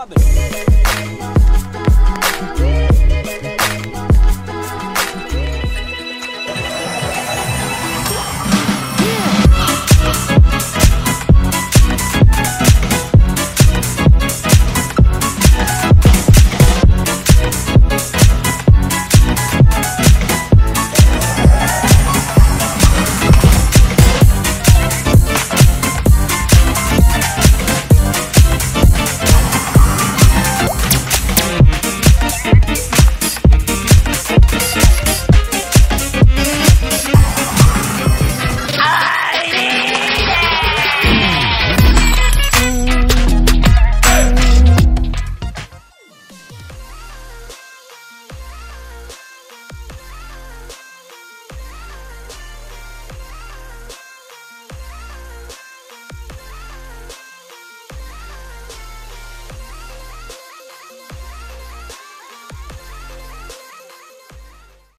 Robin.